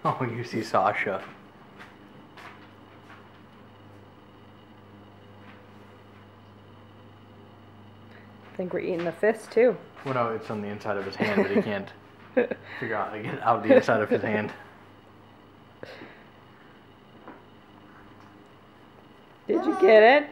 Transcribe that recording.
Oh, you see Sasha. I think we're eating the fist too. Well, no, it's on the inside of his hand, but he can't figure out how to get it out the inside of his hand. Did you get it?